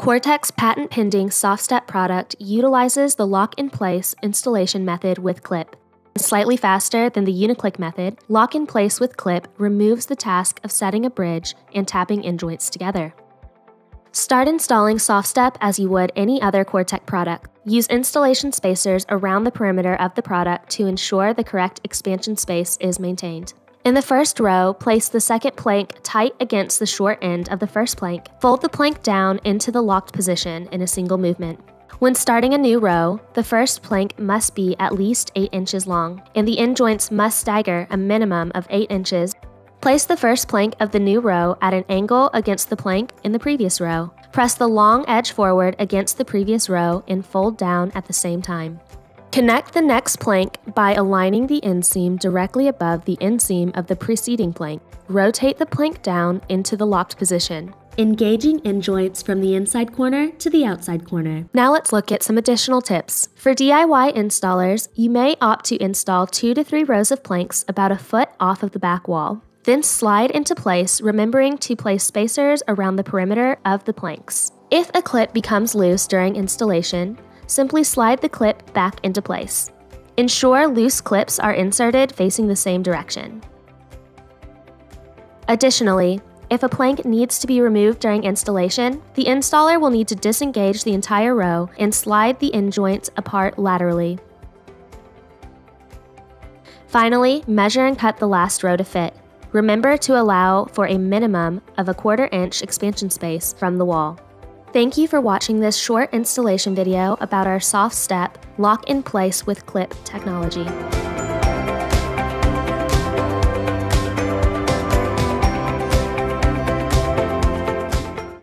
COREtec's patent pending Soft Step product utilizes the lock in place installation method with clip. Slightly faster than the Uniclic method, lock in place with clip removes the task of setting a bridge and tapping end joints together. Start installing SoftStep as you would any other COREtec product. Use installation spacers around the perimeter of the product to ensure the correct expansion space is maintained. In the first row, place the second plank tight against the short end of the first plank. Fold the plank down into the locked position in a single movement. When starting a new row, the first plank must be at least 8 inches long, and the end joints must stagger a minimum of 8 inches. Place the first plank of the new row at an angle against the plank in the previous row. Press the long edge forward against the previous row and fold down at the same time. Connect the next plank by aligning the inseam directly above the inseam of the preceding plank. Rotate the plank down into the locked position engaging end joints from the inside corner to the outside corner. Now let's look at some additional tips. For DIY installers, you may opt to install two to three rows of planks about a foot off of the back wall. Then slide into place, remembering to place spacers around the perimeter of the planks. If a clip becomes loose during installation, simply slide the clip back into place. Ensure loose clips are inserted facing the same direction. Additionally, if a plank needs to be removed during installation, the installer will need to disengage the entire row and slide the end joints apart laterally. Finally, measure and cut the last row to fit. Remember to allow for a minimum of a quarter inch expansion space from the wall. Thank you for watching this short installation video about our soft step lock in place with clip technology.